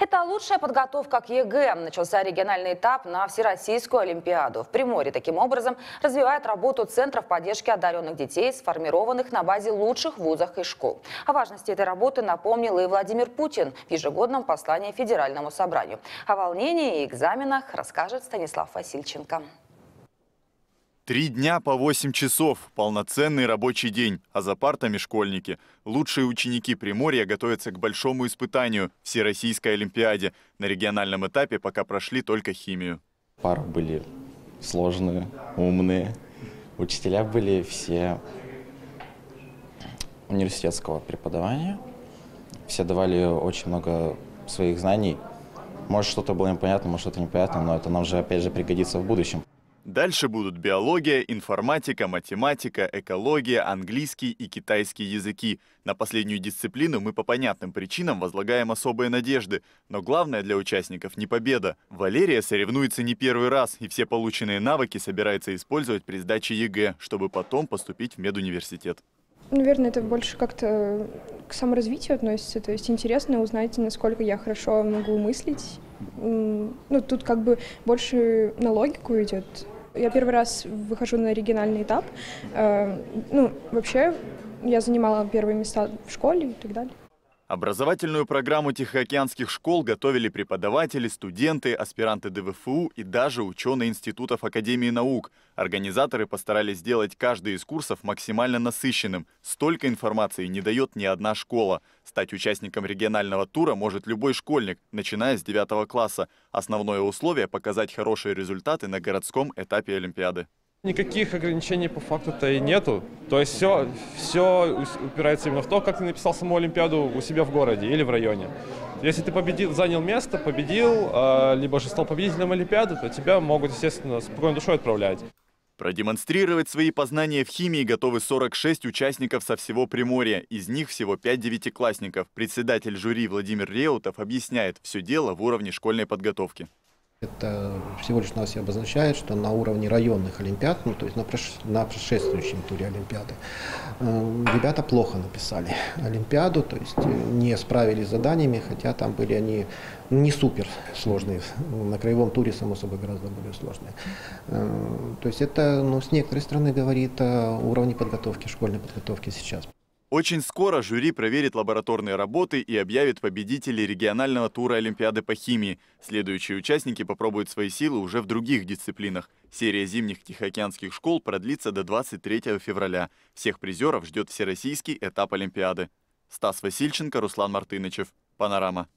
Это лучшая подготовка к ЕГЭ. Начался региональный этап на Всероссийскую Олимпиаду. В Приморье таким образом развивает работу центров поддержки одаренных детей, сформированных на базе лучших вузов и школ. О важности этой работы напомнил и Владимир Путин в ежегодном послании Федеральному собранию. О волнении и экзаменах расскажет Станислав Васильченко. Три дня по 8 часов. Полноценный рабочий день. А за партами школьники. Лучшие ученики Приморья готовятся к большому испытанию – Всероссийской Олимпиаде. На региональном этапе пока прошли только химию. Пары были сложные, умные. Учителя были все университетского преподавания. Все давали очень много своих знаний. Может, что-то было непонятно, может, что-то непонятно, но это нам же, опять же, пригодится в будущем. Дальше будут биология, информатика, математика, экология, английский и китайский языки. На последнюю дисциплину мы по понятным причинам возлагаем особые надежды. Но главное для участников не победа. Валерия соревнуется не первый раз, и все полученные навыки собирается использовать при сдаче ЕГЭ, чтобы потом поступить в медуниверситет. Наверное, это больше как-то к саморазвитию относится. То есть интересно узнать, насколько я хорошо могу мыслить. Ну, тут как бы больше на логику идет. Я первый раз выхожу на региональный этап. Э, ну, вообще, я занимала первые места в школе и так далее. Образовательную программу Тихоокеанских школ готовили преподаватели, студенты, аспиранты ДВФУ и даже ученые институтов Академии наук. Организаторы постарались сделать каждый из курсов максимально насыщенным. Столько информации не дает ни одна школа. Стать участником регионального тура может любой школьник, начиная с 9 класса. Основное условие – показать хорошие результаты на городском этапе Олимпиады. Никаких ограничений по факту-то и нету. То есть все, все упирается именно в то, как ты написал саму Олимпиаду у себя в городе или в районе. Если ты победил, занял место, победил, а, либо же стал победителем Олимпиады, то тебя могут, естественно, спокойной душой отправлять. Продемонстрировать свои познания в химии готовы 46 участников со всего Приморья. Из них всего 5 девятиклассников. Председатель жюри Владимир Реутов объясняет, все дело в уровне школьной подготовки. Это всего лишь нас обозначает, что на уровне районных олимпиад, ну, то есть на, прош... на предшествующем туре олимпиады, э, ребята плохо написали олимпиаду, то есть э, не справились с заданиями, хотя там были они не супер сложные, на краевом туре, само собой, гораздо более сложные. Э, то есть это, ну, с некоторой стороны говорит о уровне подготовки, школьной подготовки сейчас. Очень скоро жюри проверит лабораторные работы и объявит победителей регионального тура Олимпиады по химии. Следующие участники попробуют свои силы уже в других дисциплинах. Серия зимних тихоокеанских школ продлится до 23 февраля. Всех призеров ждет всероссийский этап Олимпиады. Стас Васильченко, Руслан Мартынычев. Панорама.